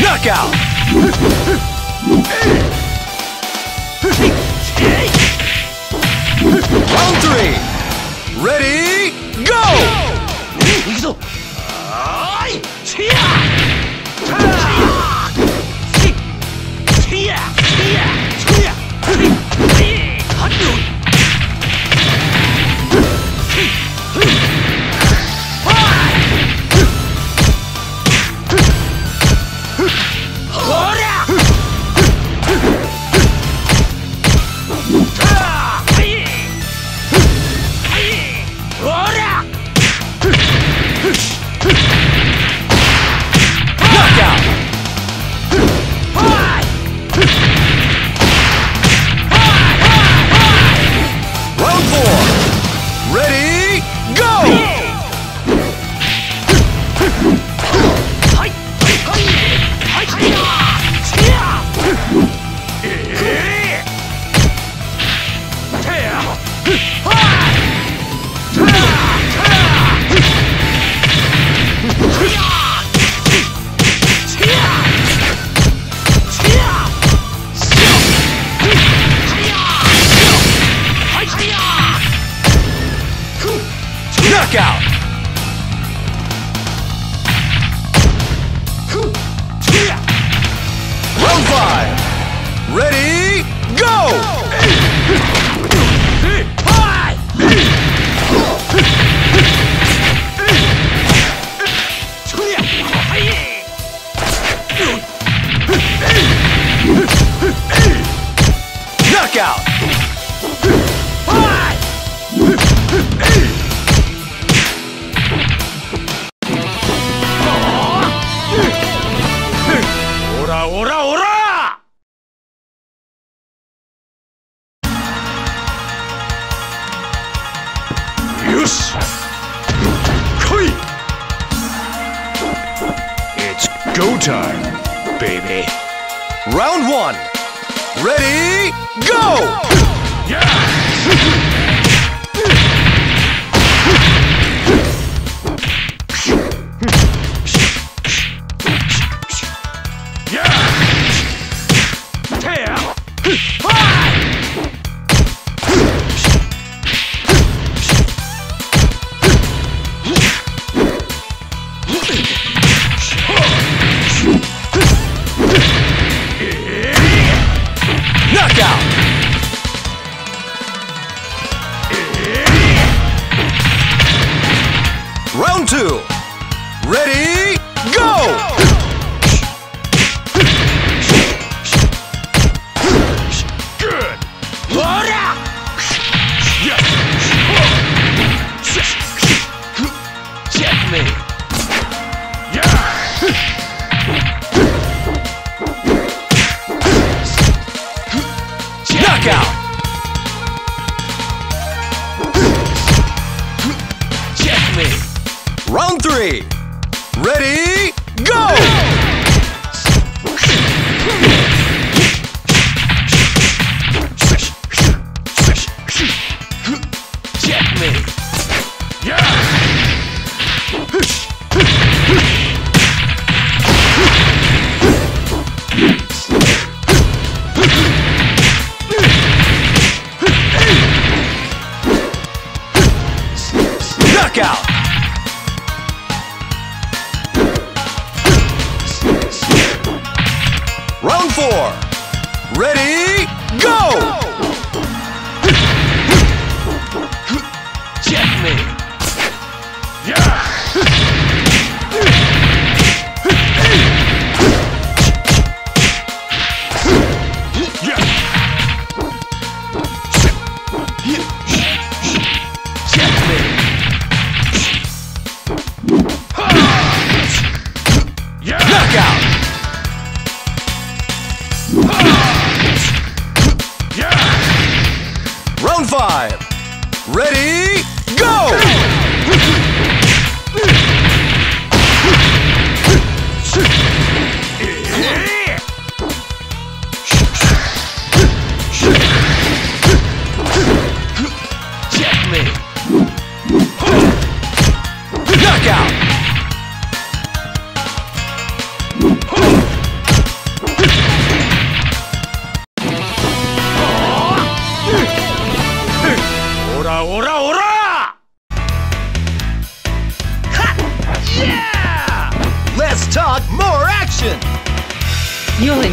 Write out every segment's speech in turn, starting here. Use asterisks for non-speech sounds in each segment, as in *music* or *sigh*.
Knockout! Round three. Ready, go! 行くぞ go time, baby. Round one. Ready, go! Knockout! *laughs* Ready, go! Checkmate. Checkmate. Knockout! Five. Ready, go!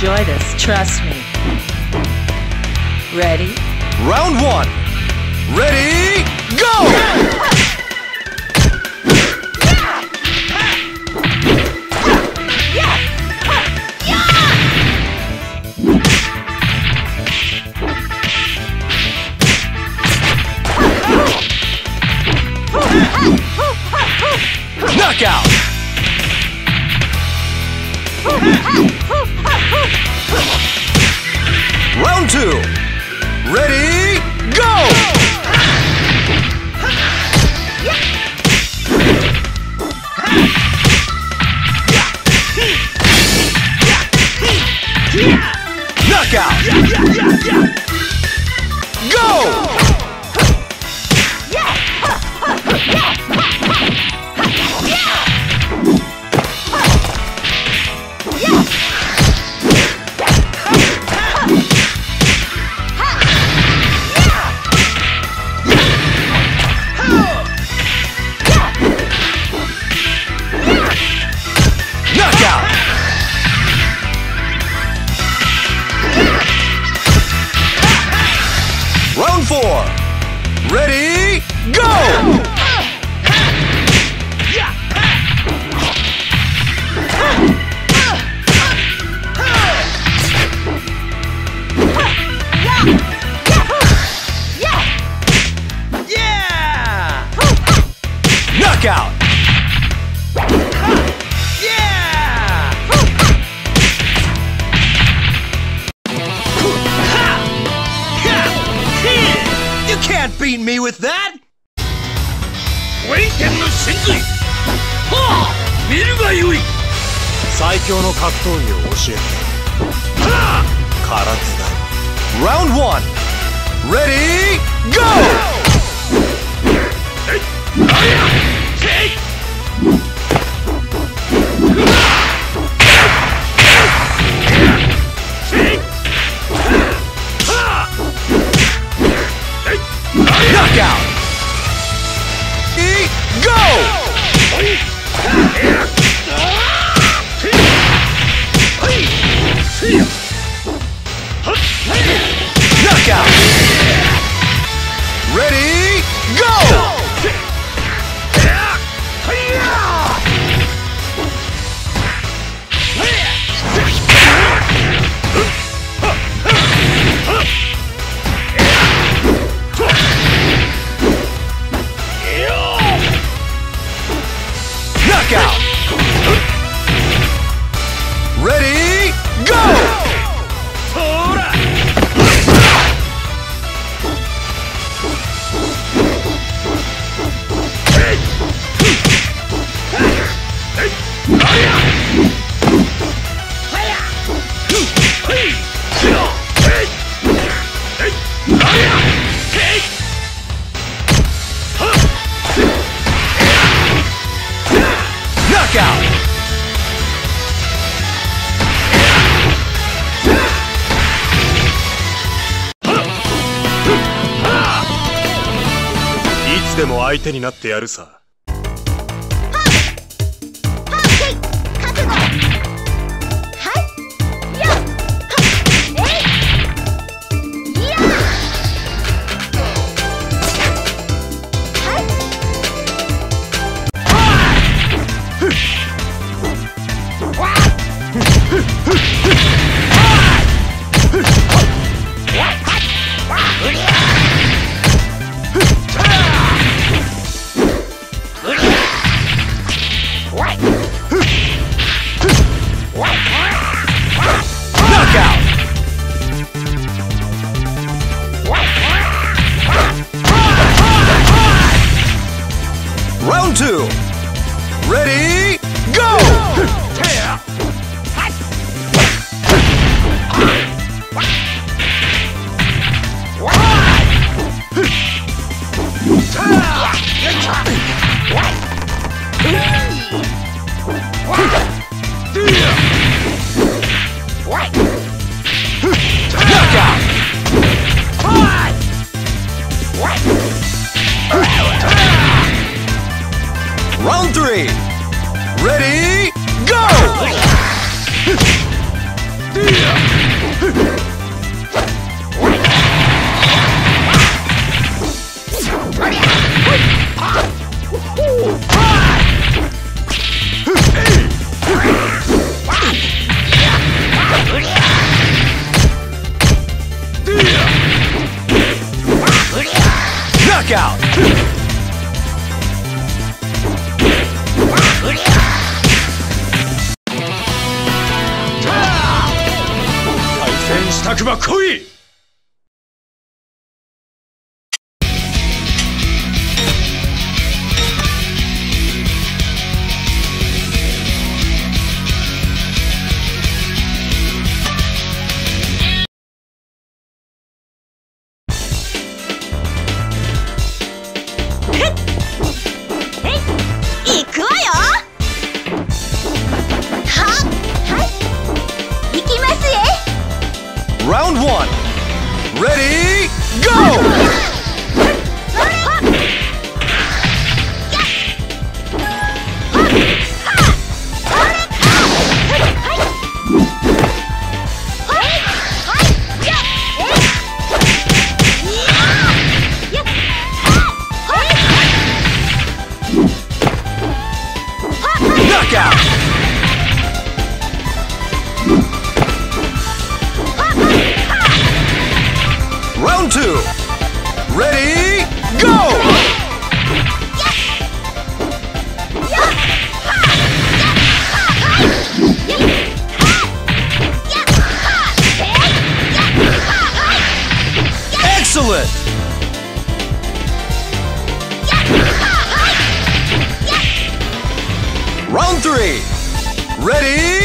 Enjoy this, trust me. Ready? Round one. Ready, go! Knockout! You can't beat me with that! ウェイテンの真髄はあ見るがよい最強の格闘技を教えてはあ空手だ Round one. Ready, go! ノッ 相手になってやるさ。Round two. Ready, go! Knockout! Round three. Ready, go! Knockout! ば来いい three. Ready,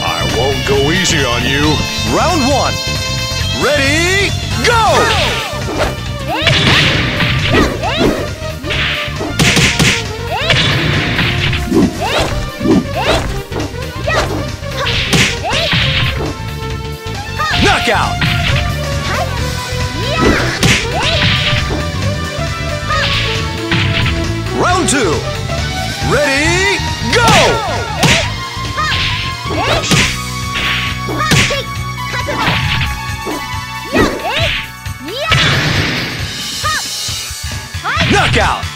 I won't go easy on you Round one. Ready, go! Knockout! Two. Ready, go! Knockout!